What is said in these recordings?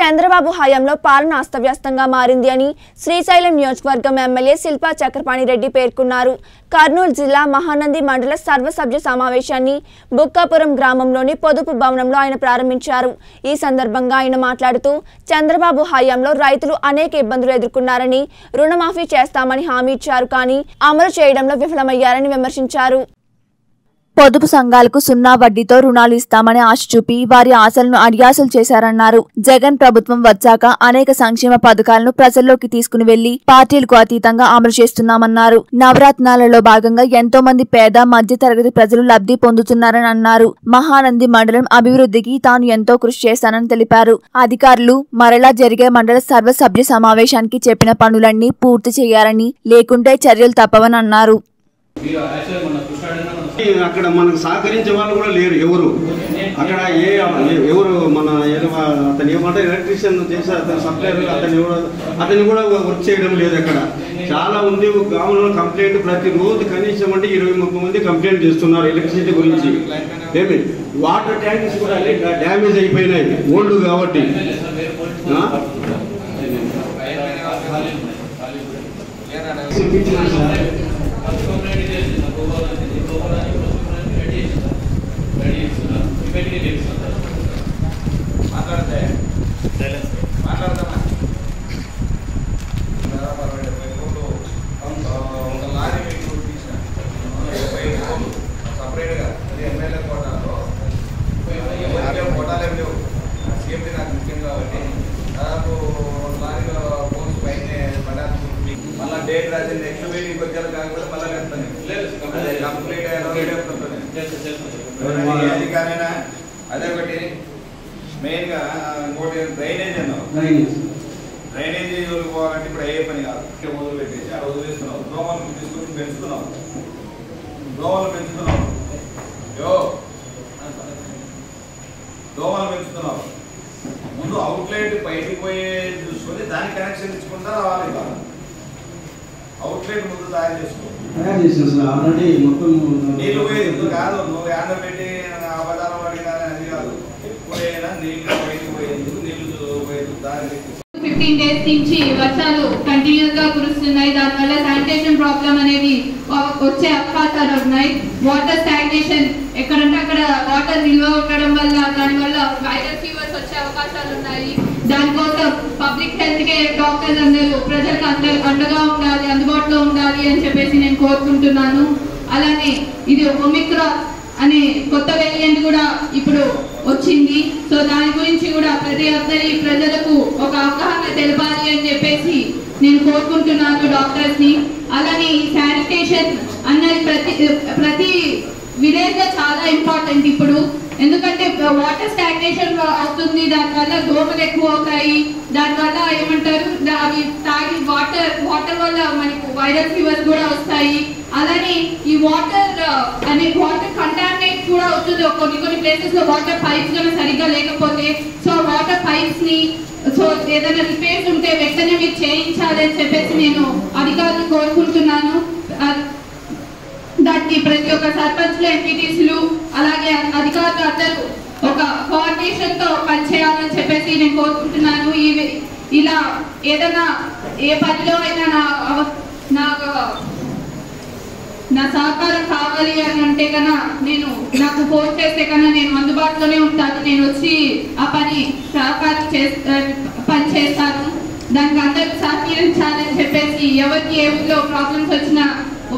చంద్రబాబు హయాంలో పాలన అస్తవ్యస్తంగా మారింది అని శ్రీశైలం నియోజకవర్గం ఎమ్మెల్యే శిల్పా చక్రపాణి రెడ్డి పేర్కొన్నారు. కర్నూలు జిల్లా మహానంది మండల సర్వసభ్య సమావేశాన్ని బుక్కాపురం గ్రామంలోని పొదుపు భవనంలో ఆయన ప్రారంభించారు. ఈ సందర్భంగా ఆయన మాట్లాడుతూ చంద్రబాబు హయాంలో రైతులు అనేక ఇబ్బందులు ఎదుర్కొన్నారని రుణమాఫీ చేస్తామని హామీ ఇచ్చారు కానీ అమలు చేయడంలో విఫలమయ్యారని విమర్శించారు. పొదుపు సంఘాలకు సున్నా వడ్డీతో రుణాలు ఇస్తామని ఆశ చూపి వారి ఆశలను అడియాసలు చేశారన్నారు. జగన్ ప్రభుత్వం వచ్చాక అనేక సంక్షేమ పథకాలను ప్రజల్లోకి తీసుకుని వెళ్ళి పార్టీలకు అతీతంగా అమలు చేస్తున్నామన్నారు. నవరత్నాలలో భాగంగా ఎంతో మంది పేద మధ్యతరగతి ప్రజలు లబ్ధి పొందుతున్నారని అన్నారు. మహానంది మండలం అభివృద్ధికి తాను ఎంతో కృషి చేశానని తెలిపారు. అధికారులు మరలా జరిగే మండల సర్వసభ్య సమావేశానికి చెప్పిన పనులన్నీ పూర్తి చేయాలని లేకుంటే చర్యలు తప్పవని అన్నారు. అక్కడ మనకు సహకరించే వాళ్ళు కూడా లేరు ఎవరు. అక్కడ ఏ ఎవరు మన అతను ఏమంటే ఎలక్ట్రీషియన్ చేసే అతను సప్లైర్ అతను ఎవరు అతను కూడా వర్క్ చేయడం లేదు అక్కడ. చాలా ఉంది గ్రామంలో కంప్లైంట్ ప్రతిరోజు కనీసం అంటే ఇరవై ముప్పై మంది కంప్లైంట్ చేస్తున్నారు ఎలక్ట్రిసిటీ గురించి. ఏమి? వాటర్ ట్యాంక్స్ కూడా డ్యామేజ్ అయిపోయినాయి ఓల్డ్ కాబట్టి. ఆ? చూపించినాను సార్. కంప్లైంట్ చేసి నా గోపాల్ అని గోపాల్ అని కంప్లైంట్ రెడీ చేసిన రెడీ చేస్తున్నా ఇమీడియట్గా చేస్తున్నా మాట్లాడితే మాట్లాడతామా ఒక లారీ మీకు తీసిన ముప్పై ఐదు కోట్లు సపరేట్గా అది ఎమ్మెల్యే కోటాలో ఎమ్మెల్యే కోటాలు ఏమి లేవు సీఎంపీ నాకు ముఖ్యం కాబట్టి దాదాపు లారీలో పోస్ట్ పైన పడాల్సి మళ్ళీ డేట్ రాసి నెక్స్ట్ మీటింగ్ వచ్చారు కాకపోతే మళ్ళీ వెళ్తాను లేదు, అదే కంప్లీట్ అయ్యాను చేస్తా చేస్తా ఎవరి అదే ఒకటి. మెయిన్గా ఇంకోటి డ్రైనేజ్ అన్నావు. డ్రైనేజ్. పోవాలంటే ఇప్పుడు అయ్యే పని కాదు. మొదలు పెట్టేసి ఆ రోజు వేస్తున్నావు దోమలు తీసుకొని పెంచుతున్నావు. దోమలు పెంచుతున్నావు. యో. దోమలు పెంచుతున్నావు. ముందు అవుట్లెట్ బయటికి పోయే చూసుకొని దానికి కనెక్షన్ ఇచ్చుకుంటా రావాలి ఇవాళ. అవుట్లెట్ ముందు తయారు చేసుకో. తయారు చేసిన సార్ ఆల్రెడీ మొత్తం నీళ్ళు పోయేది కాదు? నువ్వు ఎండ పెట్టి ఫిఫ్టీన్ డేస్ నుంచి వర్షాలు కంటిన్యూస్గా కురుస్తున్నాయి. దానివల్ల శానిటేషన్ ప్రాబ్లం అనేది వచ్చే అవకాశాలు ఉన్నాయి. వాటర్ స్టాగ్నేషన్ ఎక్కడంటే అక్కడ వాటర్ నిల్వ ఉండడం వల్ల దానివల్ల వైరల్ ఫీవర్స్ వచ్చే అవకాశాలు ఉన్నాయి. దానికోసం పబ్లిక్ హెల్త్ కేర్ డాక్టర్స్ అందరూ ప్రజలకు అందరూ అండగా ఉండాలి అందుబాటులో ఉండాలి అని చెప్పేసి నేను కోరుకుంటున్నాను. అలానే ఇది ఒమిక్రాన్ అనే కొత్త వేరియంట్ కూడా ఇప్పుడు వచ్చింది. సో దాని గురించి కూడా ప్రతి ఒక్కరి ప్రజలకు ఒక అవగాహన తెలపాలి అని చెప్పేసి నేను కోరుకుంటున్నాను డాక్టర్స్ని అలానే శానిటేషన్ అన్నది ప్రతి ప్రతి విలేజ్లో చాలా ఇంపార్టెంట్ ఇప్పుడు. ఎందుకంటే వాటర్ స్టాగ్నేషన్ అవుతుంది దానివల్ల దోమలు ఎక్కువ అవుతాయి దానివల్ల ఏమంటారు అవి తాగి వాటర్ వాటర్ వల్ల మనకు వైరల్ ఫీవర్ కూడా వస్తాయి. అలానే ఈ వాటర్ అనే వాటర్ కంటామినేట్ కూడా అవుతుంది. కొన్ని కొన్ని ప్లేసెస్లో వాటర్ పైప్స్ కూడా సరిగ్గా లేకపోతే సో వాటర్ పైప్స్ని సో ఏదైనా రిపేర్స్ ఉంటే వెంటనే మీరు చేయించాలి అని చెప్పేసి నేను అధికారులు కోరుకుంటున్నాను ఆ, దానికి ప్రతి ఒక్క సర్పంచ్లు ఎంపీటీసీలు అలాగే అధికారులు అందరూ ఒక కోఆర్డినేషన్తో పనిచేయాలని చెప్పేసి నేను కోరుకుంటున్నాను. ఇలా ఏదైనా ఏ పనిలో అయినా నా నాకు నా సహకారం కావాలి అని అంటే కన్నా నేను నాకు ఫోన్ చేస్తే కన్నా నేను అందుబాటులోనే ఉంటాను. నేను వచ్చి ఆ పని సహకారం చేస్తా పని చేస్తాను. దానికి అందరూ సహకరించాలని చెప్పేసి ఎవరికి ఏ ఊళ్ళో ప్రాబ్లమ్స్ వచ్చినా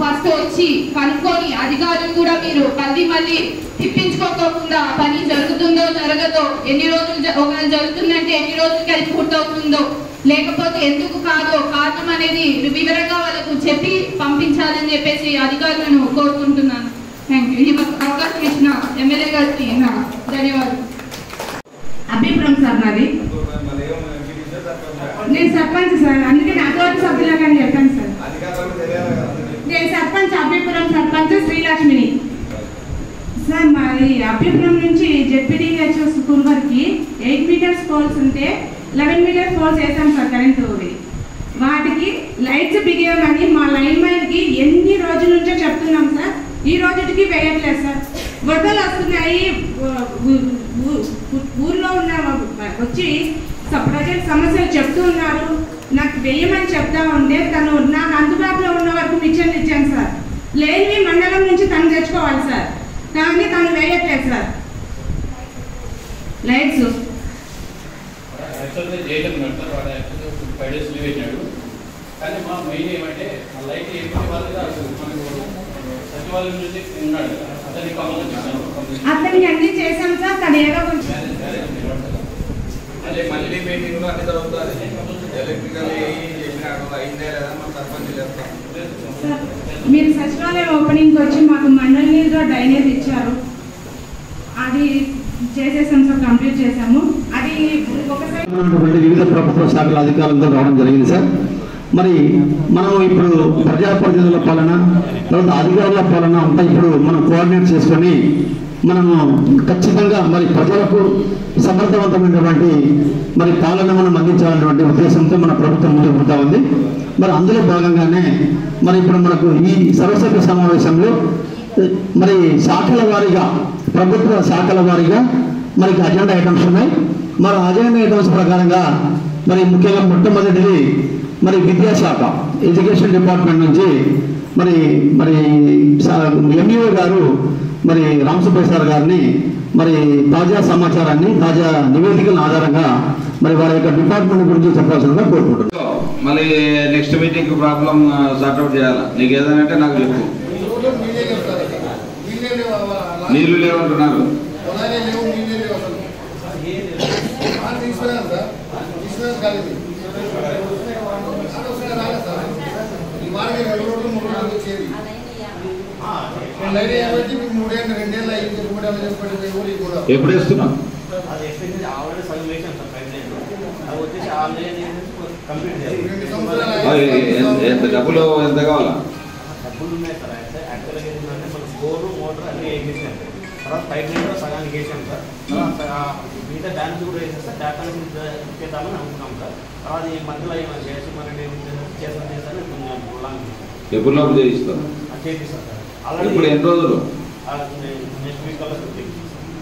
ఫస్ట్ వచ్చి కనుక్కొని అధికారులు కూడా మీరు మళ్ళీ మళ్ళీ తిప్పించుకోకుండా పని జరుగుతుందో జరగదో ఎన్ని రోజులు ఒకవేళ జరుగుతుందంటే ఎన్ని రోజులకి అది పూర్తవుతుందో లేకపోతే ఎందుకు కాదో కారణం అనేది వివరంగా వాళ్ళకు చెప్పి పంపించాలని చెప్పేసి అధికారులను కోరుకుంటున్నాను. థ్యాంక్ యూ అవకాశం ఇచ్చిన ఎమ్మెల్యే గారికి నా ధన్యవాదాలు. అభిప్రాయం సార్ నాది నేను సర్పంచ్ సార్ అందుకే నా తోటి సభ్యులుగా చెప్పాను సార్ అధికారులకు తెలియాలి కదా నేను సర్పంచ్ అభ్యపురం సర్పంచ్ శ్రీలక్ష్మిని. సార్ మాది అభ్యపురం నుంచి జెడ్పీడీహెచ్ స్కూల్ వరకు ఎయిట్ మీటర్స్ పోల్స్ ఉంటే లెవెన్ మీటర్స్ పోల్స్ వేసాం సార్ కరెంటు వాటికి లైట్స్ బిగేవని మా లైన్ మ్యాన్కి ఎన్ని రోజుల నుంచో చెప్తున్నాం సార్. ఈ రోజుకి వేయట్లేదు సార్. వరదలు వస్తున్నాయి. ఊర్లో ఉన్న వచ్చి స- సమస్యలు చెప్తూ ఉన్నారు. నాకు వేయమని చెప్తా ఉంటే తను నాకు అందుబాటులో ఉన్న వరకు మిక్చర్లు లేనివి మండలం నుంచి తను తెచ్చుకోవాలి సార్. కానీ తను వేయట్లేదు సార్. లైట్స్. కానీ మా మెయిన్ ఏమంటే ఆ లైట్ ఏమిటి మనకు సచివాలయం నుంచి ఉన్నాడు. అతనికి అన్ని చేశాం సార్. తను ఏదో కొంచెం. మళ్ళీ పెయింటింగ్ అన్ని జరుగుతుంది ఎలక్ట్రికల్ మీరు సచివాలయం ఓపెనింగ్ వచ్చి మాకు మండల్ నీళ్ళతో డ్రైనేజ్ ఇచ్చారు. అది చేసేసాం సార్ కంప్లీట్ చేసాము. అది ఒకసారి వివిధ ప్రభుత్వ శాఖల అధికారులతో రావడం జరిగింది సార్. మరి మనం ఇప్పుడు ప్రజాప్రతినిధుల పాలన తర్వాత అధికారుల పాలన అంతా ఇప్పుడు మనం కోఆర్డినేట్ చేసుకొని మనము ఖచ్చితంగా మరి ప్రజలకు సమర్థవంతమైనటువంటి మరి పాలన మనం అందించాలనేటువంటి ఉద్దేశంతో మన ప్రభుత్వం ముందుకు పోతా ఉంది. మరి అందులో భాగంగానే మరి ఇప్పుడు మనకు ఈ సర్వసభ్య సమావేశంలో మరి శాఖల వారీగా ప్రభుత్వ శాఖల వారీగా మనకి అజెండా ఐటమ్స్ ఉన్నాయి. మరి అజెండా ఐటమ్స్ ప్రకారంగా మరి ముఖ్యంగా మొట్టమొదటిది మరి విద్యాశాఖ ఎడ్యుకేషన్ డిపార్ట్మెంట్ నుంచి మరి మరి ఎంఈఓ గారు మరి రామసుప్రసాద్ గారిని మరి తాజా సమాచారాన్ని తాజా నివేదికల ఆధారంగా మరి వారి యొక్క డిపార్ట్మెంట్ గురించి చెప్పాల్సిందిగా కోరుకుంటున్నాను. మళ్ళీ నెక్స్ట్ మీటింగ్ ప్రాబ్లం సార్ట్అవుట్ చేయాలి? నీకు ఏదైనా అంటే నాకు చెప్పు. నీళ్ళు లేవంటున్నారు. మూడేళ్ళు చెప్పండి ఊరికి కూడా ఎప్పుడు వేస్తున్నావు అది సగం అది వచ్చేసి ఎంత డబ్బులు ఎంత కావాలా? డబ్బులు ఉన్నాయి సార్ యాక్చువల్గా ఏంటంటే మన బోరు మోటార్ అన్నీ వేసేసాం తర్వాత పైప్ లైన్ కూడా సగానికి వేసాం సార్ మిగతా డ్యాన్స్ కూడా వేసేస్తే డాటా ఇచ్చేద్దామని అనుకున్నాం సార్ తర్వాత ఈ మధ్యలో ఏమైనా చేసి మరి చేస్తాను చేస్తాను కొంచెం ఎప్పుడు లోపు చేయిస్తాం సార్. ఇప్పుడు ఎన్ని రోజులు?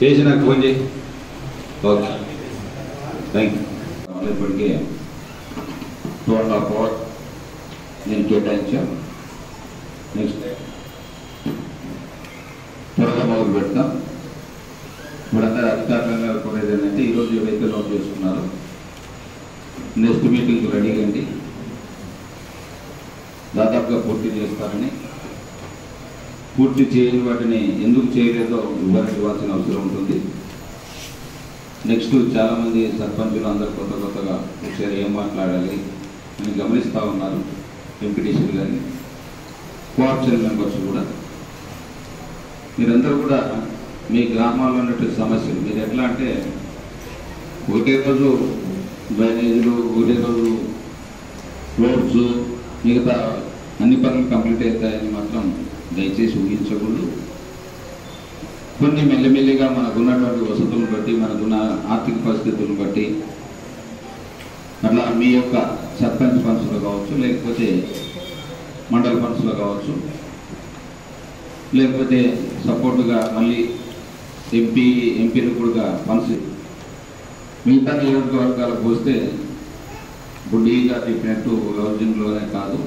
చేసి నాకు ఫోన్ చేయి. ఓకే. థ్యాంక్ యూ ఇప్పటికే టూ అండ్ హాఫ్ అవర్ నేను కేటాయించాను నెక్స్ట్ త్వరగా మొదలు పెడతాం. ఇప్పుడంతా అధికారులంగా కోరేది ఏంటంటే ఈరోజు ఏవైతే నోట్ చేసుకున్నారో నెక్స్ట్ మీటింగ్ రెడీగా అండి దాదాపుగా పూర్తి చేస్తారని పూర్తి చేయని వాటిని ఎందుకు చేయలేదో వివరించవలసిన అవసరం ఉంటుంది. నెక్స్ట్ చాలామంది సర్పంచులు అందరు కొత్త కొత్తగా ఒకసారి ఏం మాట్లాడాలి అని గమనిస్తూ ఉన్నారు ఎంపీటీసీలు కానీ కోఆప్షన్ మెంబర్స్ కూడా. మీరందరూ కూడా మీ గ్రామాల్లో ఉన్నటువంటి సమస్యలు మీరు ఎట్లా అంటే ఒకటే రోజు డ్రైనేజీలు ఒకటే రోజు రోడ్స్ మిగతా అన్ని పనులు కంప్లీట్ అవుతాయని మాత్రం దయచేసి ఊహించకూడదు. కొన్ని మెల్లమెల్లిగా మనకు ఉన్నటువంటి వసతులను బట్టి మనకున్న ఆర్థిక పరిస్థితులను బట్టి అట్లా మీ యొక్క సర్పంచ్ ఫండ్స్లో కావచ్చు లేకపోతే మండల ఫండ్స్లో కావచ్చు లేకపోతే సపోర్టుగా మళ్ళీ ఎంపీ ఎంపీలు కూడా ఫండ్స్ మిగతా నియోజకవర్గాలకు వస్తే ఇప్పుడు డీగా చెప్పినట్టు హౌసింగ్లోనే కాదు.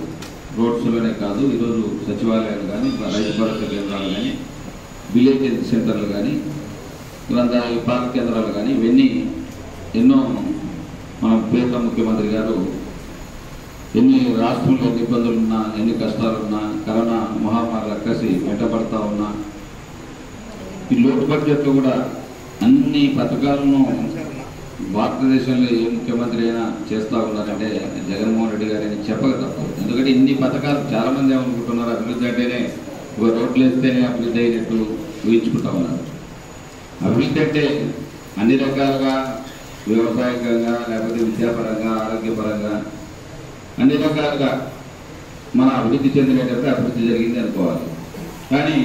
రోడ్స్లోనే కాదు ఈరోజు సచివాలయాలు కానీ రైతు భరోసా కేంద్రాలు కానీ విలేజ్ సెంటర్లు కానీ గ్రంథాలయ విభాగ కేంద్రాలు కానీ ఇవన్నీ ఎన్నో మన పేద ముఖ్యమంత్రి గారు ఎన్ని రాష్ట్రంలో ఎన్ని ఇబ్బందులు ఉన్నా ఎన్ని కష్టాలున్నా కరోనా మహమ్మారి అక్కసి వెంటబడతా ఉన్నా ఈ లోటు బడ్జెట్లో కూడా అన్ని పథకాలను భారతదేశంలో ఏ ముఖ్యమంత్రి అయినా చేస్తూ ఉన్నారంటే జగన్మోహన్ రెడ్డి గారు అని చెప్పక తప్పదు ఎందుకంటే ఇన్ని పథకాలు చాలా మంది ఏమనుకుంటున్నారు అభివృద్ధి అంటేనే ఒక రోడ్లు వేస్తేనే అభివృద్ధి అయినట్టు ఊహించుకుంటా ఉన్నారు. అభివృద్ధి అంటే అన్ని రకాలుగా వ్యవసాయకంగా లేకపోతే విద్యాపరంగా ఆరోగ్యపరంగా అన్ని రకాలుగా మన అభివృద్ధి చెందినట్టు అభివృద్ధి జరిగింది అనుకోవాలి. కానీ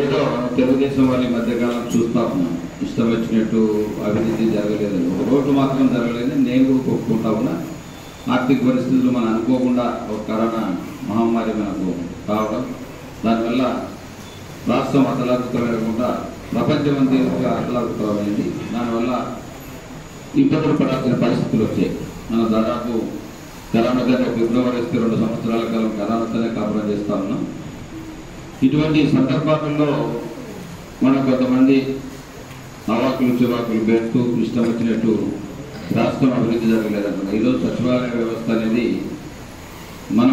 ఏదో తెలుగుదేశం వాళ్ళ మధ్యకాలం చూస్తా ఇష్టం వచ్చినట్టు అభివృద్ధి జరగలేదు ఒక రోడ్డు మాత్రం జరగలేదు నేను కూడా ఒప్పుకుంటా ఉన్నా. ఆర్థిక పరిస్థితులు మనం అనుకోకుండా ఒక కరోనా మహమ్మారి మనకు రావడం దానివల్ల రాష్ట్రం అతలాకుతలకుండా ప్రపంచం అంతా అతలాకుతలమైంది. దానివల్ల ఇబ్బందులు పడాల్సిన పరిస్థితులు వచ్చాయి. మనం దాదాపు కరోనాతోనే ఫిబ్రవరి వస్తే రెండు సంవత్సరాల కాలం కరోనాతోనే కాపురం చేస్తా ఉన్నాం. ఇటువంటి సందర్భాలలో మన కొంతమంది అవాకులు చివాకులు పెడుతూ ఇష్టం వచ్చినట్టు రాష్ట్రం అభివృద్ధి జరగలేదంటున్నారు ఈరోజు సచివాలయ వ్యవస్థ అనేది మనం